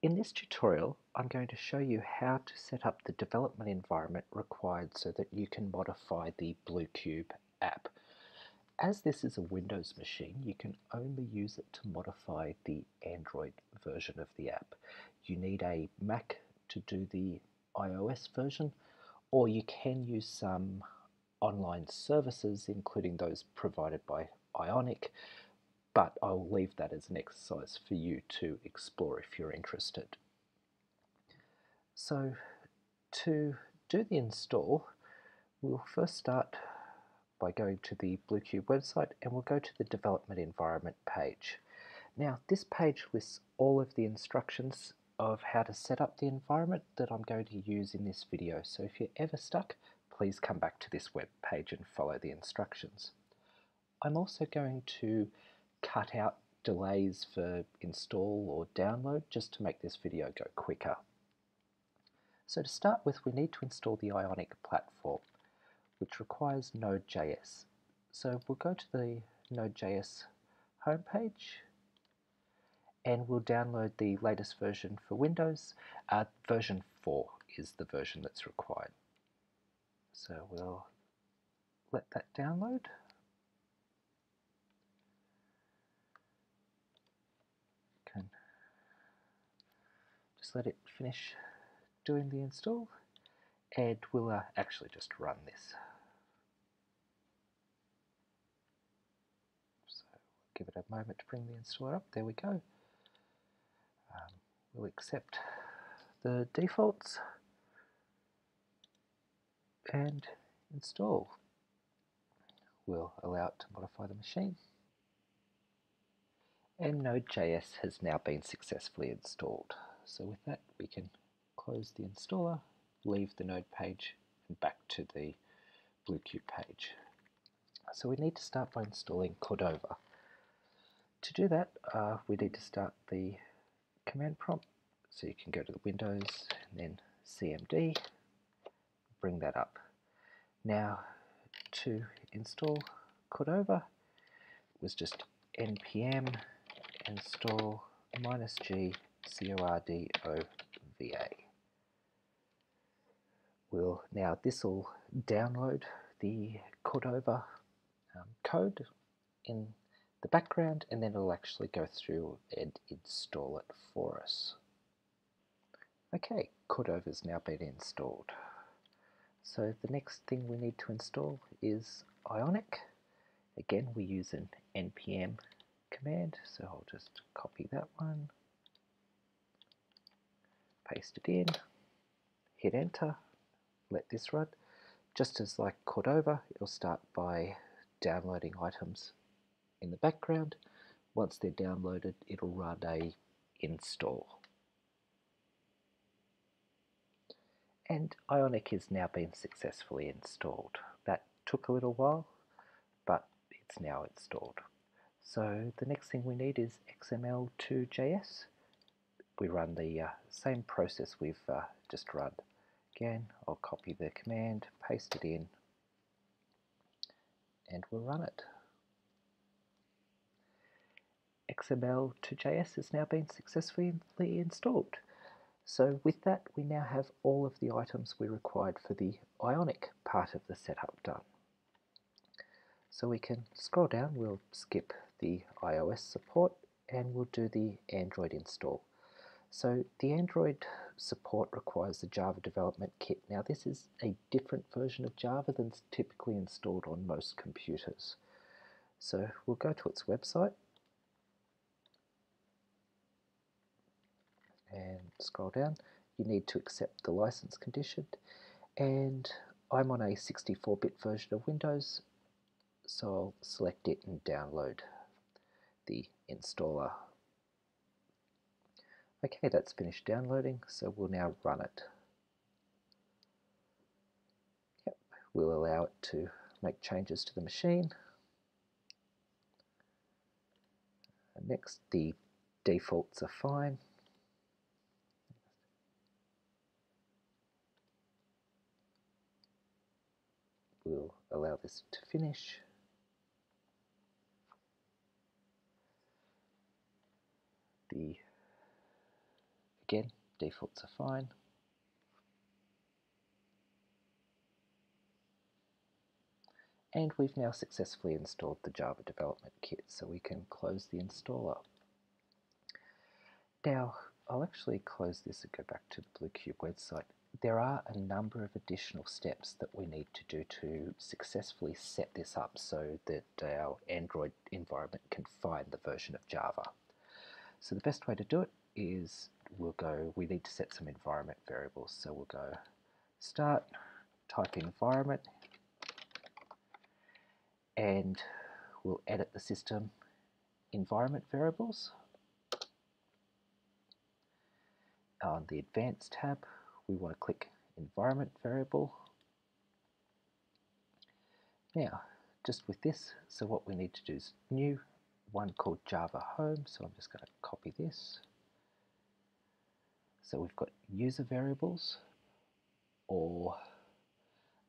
In this tutorial, I'm going to show you how to set up the development environment required so that you can modify the Bluecube app. As this is a Windows machine, you can only use it to modify the Android version of the app. You need a Mac to do the iOS version, or you can use some online services, including those provided by Ionic, but I'll leave that as an exercise for you to explore if you're interested. So to do the install, we'll first start by going to the Bluecube website and we'll go to the development environment page. Now this page lists all of the instructions of how to set up the environment that I'm going to use in this video. So if you're ever stuck, please come back to this web page and follow the instructions. I'm also going to cut out delays for install or download just to make this video go quicker. So to start with we need to install the Ionic platform which requires Node.js. So we'll go to the Node.js homepage and we'll download the latest version for Windows. Uh, version 4 is the version that's required. So we'll let that download. Just let it finish doing the install and we'll uh, actually just run this. So give it a moment to bring the installer up. There we go. Um, we'll accept the defaults and install. We'll allow it to modify the machine. And Node.js has now been successfully installed. So with that, we can close the installer, leave the node page, and back to the Bluecube page. So we need to start by installing Cordova. To do that, uh, we need to start the command prompt. So you can go to the Windows and then CMD, bring that up. Now, to install Cordova, it was just npm install minus g C-O-R-D-O-V-A. We'll now this will download the Cordova um, code in the background and then it'll actually go through and install it for us. Okay, Cordova's now been installed. So the next thing we need to install is Ionic. Again, we use an npm command, so I'll just copy that one paste it in, hit enter, let this run. Just as like Cordova, it'll start by downloading items in the background. Once they're downloaded, it'll run a install. And Ionic has now been successfully installed. That took a little while, but it's now installed. So the next thing we need is XML2JS we run the uh, same process we've uh, just run. Again, I'll copy the command, paste it in, and we'll run it. XML to JS has now been successfully installed. So with that, we now have all of the items we required for the Ionic part of the setup done. So we can scroll down, we'll skip the iOS support, and we'll do the Android install. So the Android support requires the Java Development Kit. Now this is a different version of Java than typically installed on most computers. So we'll go to its website and scroll down. You need to accept the license condition and I'm on a 64-bit version of Windows so I'll select it and download the installer Okay, that's finished downloading, so we'll now run it. Yep, we'll allow it to make changes to the machine. Next, the defaults are fine. We'll allow this to finish. The Again, defaults are fine. And we've now successfully installed the Java Development Kit, so we can close the installer. Now, I'll actually close this and go back to the BlueCube website. There are a number of additional steps that we need to do to successfully set this up so that our Android environment can find the version of Java. So the best way to do it is we'll go, we need to set some environment variables. So we'll go start, type environment, and we'll edit the system environment variables. On the Advanced tab, we want to click Environment Variable. Now, just with this, so what we need to do is new, one called Java Home, so I'm just going to copy this. So we've got user variables or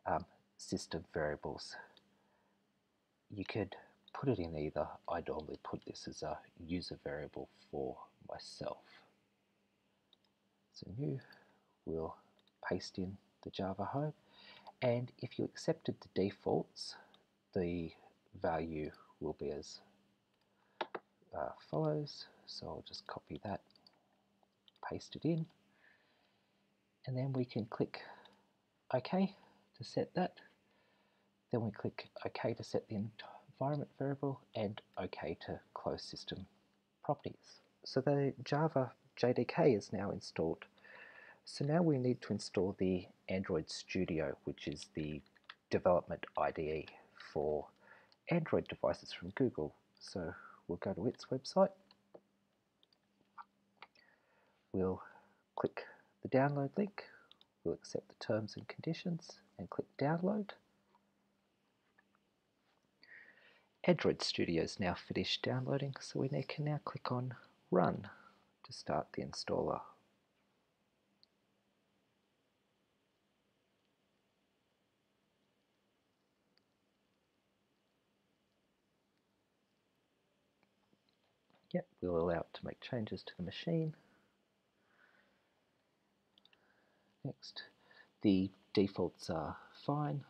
um, system variables. You could put it in either. I normally put this as a user variable for myself. So new, we'll paste in the Java home. And if you accepted the defaults, the value will be as uh, follows. So I'll just copy that, paste it in, and then we can click OK to set that. Then we click OK to set the environment variable and OK to close system properties. So the Java JDK is now installed. So now we need to install the Android Studio, which is the development IDE for Android devices from Google. So we'll go to its website. We'll click the download link. We'll accept the terms and conditions and click download. Android Studio is now finished downloading, so we can now click on Run to start the installer. Yep, we'll allow it to make changes to the machine. Next, the defaults are fine.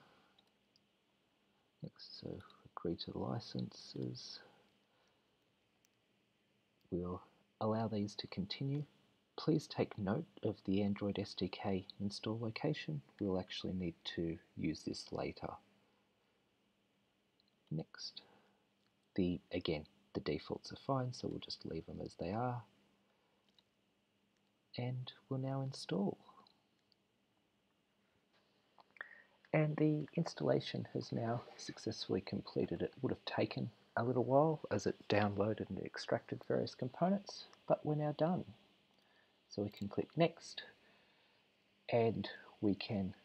Next, so agree to licenses. We'll allow these to continue. Please take note of the Android SDK install location. We'll actually need to use this later. Next, the again, the defaults are fine, so we'll just leave them as they are. And we'll now install. And the installation has now successfully completed. It would have taken a little while as it downloaded and extracted various components, but we're now done. So we can click next and we can,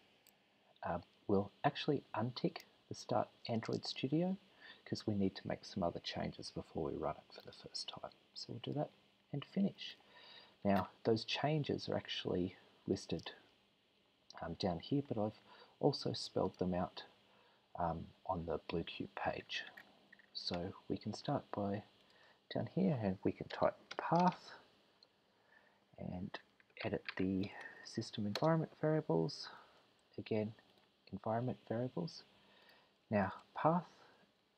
uh, we'll actually untick the start Android Studio because we need to make some other changes before we run it for the first time. So we'll do that and finish. Now those changes are actually listed um, down here, but I've also spelled them out um, on the BlueCube page. So we can start by down here and we can type path and edit the system environment variables. Again, environment variables. Now path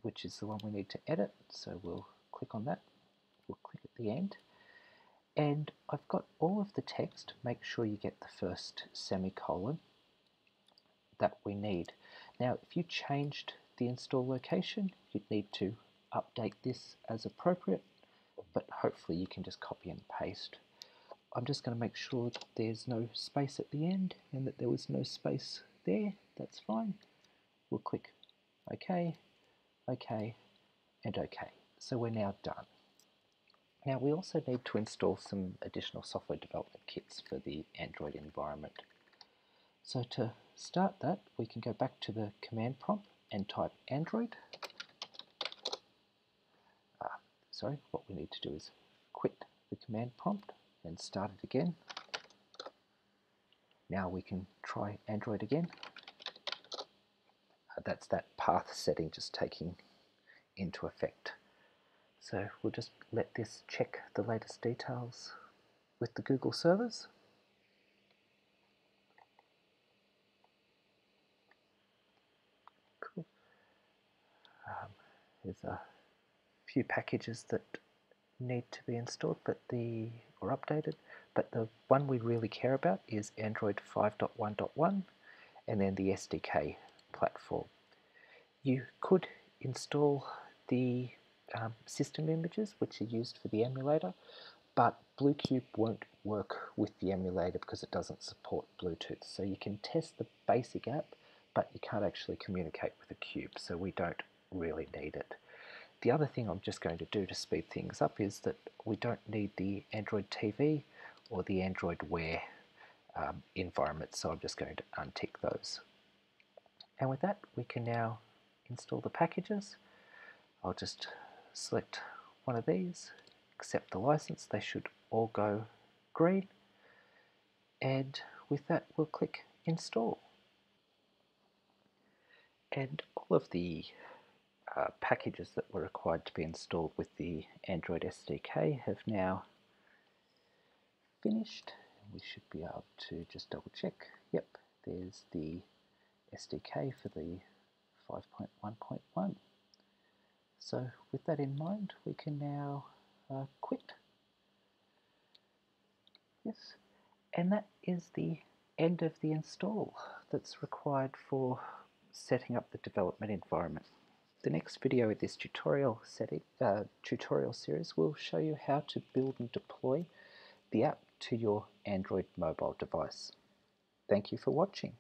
which is the one we need to edit. So we'll click on that. We'll click at the end. And I've got all of the text. Make sure you get the first semicolon that we need. Now, if you changed the install location, you'd need to update this as appropriate, but hopefully you can just copy and paste. I'm just going to make sure that there's no space at the end and that there was no space there. That's fine. We'll click OK OK, and OK. So we're now done. Now we also need to install some additional software development kits for the Android environment. So to start that, we can go back to the command prompt and type Android. Ah, sorry, what we need to do is quit the command prompt and start it again. Now we can try Android again that's that path setting just taking into effect. So we'll just let this check the latest details. with the Google servers. There's a few packages that need to be installed but the or updated. But the one we really care about is Android 5.1.1 and then the SDK platform. You could install the um, system images which are used for the emulator but Bluecube won't work with the emulator because it doesn't support Bluetooth. So you can test the basic app but you can't actually communicate with the cube. So we don't really need it. The other thing I'm just going to do to speed things up is that we don't need the Android TV or the Android Wear um, environment, so I'm just going to untick those. And with that, we can now install the packages. I'll just select one of these, accept the license, they should all go green, and with that, we'll click install. And all of the uh, packages that were required to be installed with the Android SDK have now finished. We should be able to just double check. Yep, there's the SDK for the 5.1.1. So with that in mind, we can now uh, quit. Yes, and that is the end of the install that's required for setting up the development environment. The next video in this tutorial, setting, uh, tutorial series will show you how to build and deploy the app to your Android mobile device. Thank you for watching.